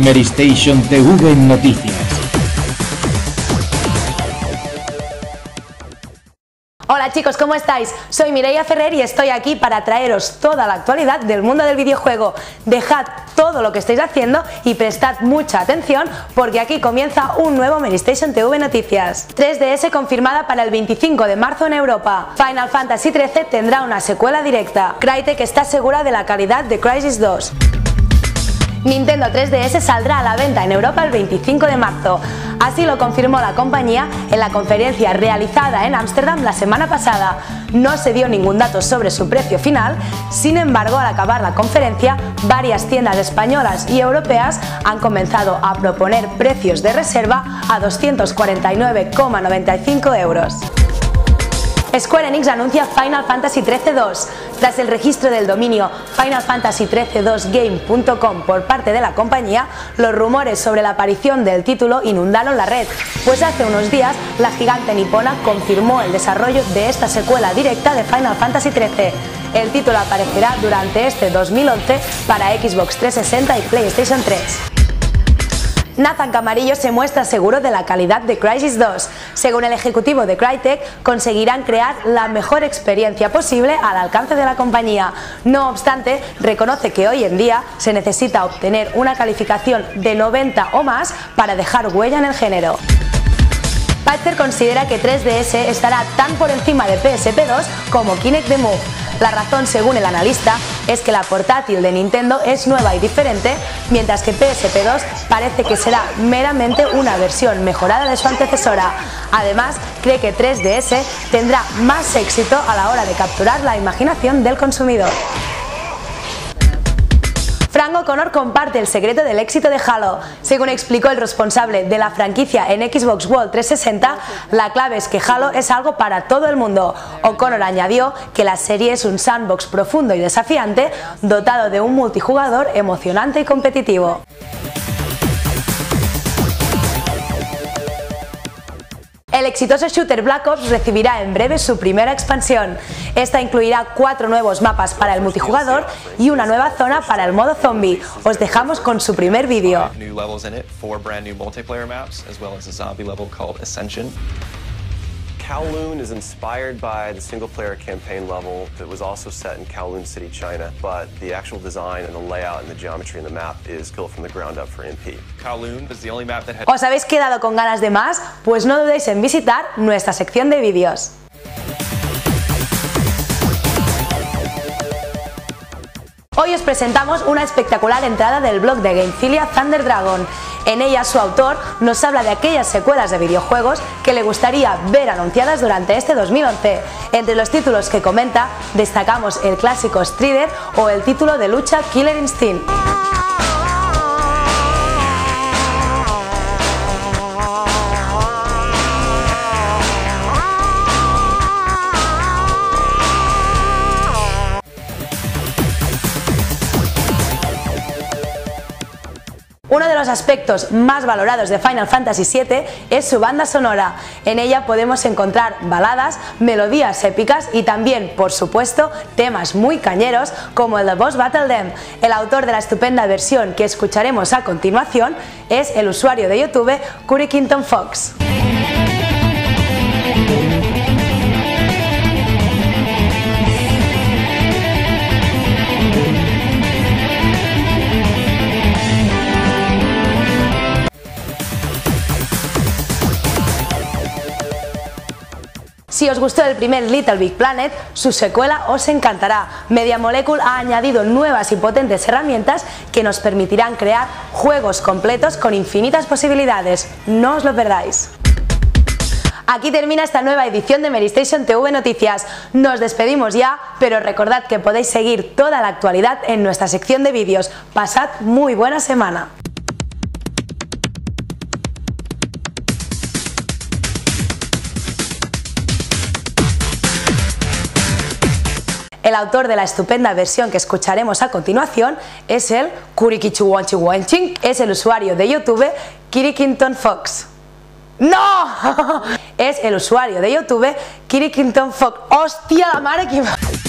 Meristation TV Noticias. Hola chicos, ¿cómo estáis? Soy Mireia Ferrer y estoy aquí para traeros toda la actualidad del mundo del videojuego. Dejad todo lo que estáis haciendo y prestad mucha atención porque aquí comienza un nuevo Meristation TV Noticias. 3DS confirmada para el 25 de marzo en Europa. Final Fantasy XIII tendrá una secuela directa. Crytek está segura de la calidad de Crisis 2. Nintendo 3DS saldrá a la venta en Europa el 25 de marzo. Así lo confirmó la compañía en la conferencia realizada en Ámsterdam la semana pasada. No se dio ningún dato sobre su precio final, sin embargo al acabar la conferencia varias tiendas españolas y europeas han comenzado a proponer precios de reserva a 249,95 euros. Square Enix anuncia Final Fantasy XIII 2. Tras el registro del dominio finalfantasy13 por parte de la compañía, los rumores sobre la aparición del título inundaron la red, pues hace unos días la gigante nipona confirmó el desarrollo de esta secuela directa de Final Fantasy XIII. El título aparecerá durante este 2011 para Xbox 360 y PlayStation 3. Nathan Camarillo se muestra seguro de la calidad de Crisis 2. Según el ejecutivo de Crytek, conseguirán crear la mejor experiencia posible al alcance de la compañía. No obstante, reconoce que hoy en día se necesita obtener una calificación de 90 o más para dejar huella en el género. Patcher considera que 3DS estará tan por encima de PSP2 como Kinect The Move. La razón, según el analista, es que la portátil de Nintendo es nueva y diferente, mientras que PSP2 parece que será meramente una versión mejorada de su antecesora. Además, cree que 3DS tendrá más éxito a la hora de capturar la imaginación del consumidor. Frank O'Connor comparte el secreto del éxito de Halo. Según explicó el responsable de la franquicia en Xbox World 360, la clave es que Halo es algo para todo el mundo. O'Connor añadió que la serie es un sandbox profundo y desafiante, dotado de un multijugador emocionante y competitivo. El exitoso shooter Black Ops recibirá en breve su primera expansión. Esta incluirá cuatro nuevos mapas para el multijugador y una nueva zona para el modo zombie. Os dejamos con su primer vídeo. Kowloon is inspired by the single-player campaign level that was also set in Kowloon City, China, but the actual design and the layout and the geometry in the map is built from the ground up for MP. Kowloon is the only map that had... ¿Os habéis quedado con ganas de más? Pues no dudéis en visitar nuestra sección de vídeos. Hoy os presentamos una espectacular entrada del blog de Gamefilia Thunder Dragon. En ella su autor nos habla de aquellas secuelas de videojuegos que le gustaría ver anunciadas durante este 2011. Entre los títulos que comenta destacamos el clásico Strider o el título de lucha Killer Instinct. Uno de los aspectos más valorados de Final Fantasy VII es su banda sonora. En ella podemos encontrar baladas, melodías épicas y también, por supuesto, temas muy cañeros como el Boss Battle Them. El autor de la estupenda versión que escucharemos a continuación es el usuario de YouTube Curry Quinton Fox. Si os gustó el primer Little Big Planet, su secuela os encantará. Media Molecule ha añadido nuevas y potentes herramientas que nos permitirán crear juegos completos con infinitas posibilidades. No os lo perdáis. Aquí termina esta nueva edición de Meristation TV Noticias. Nos despedimos ya, pero recordad que podéis seguir toda la actualidad en nuestra sección de vídeos. Pasad muy buena semana. El autor de la estupenda versión que escucharemos a continuación es el Kurikichuwanchiwanching, es el usuario de YouTube Kirikington Fox. ¡No! es el usuario de YouTube Kirikington Fox. ¡Hostia, la madre que...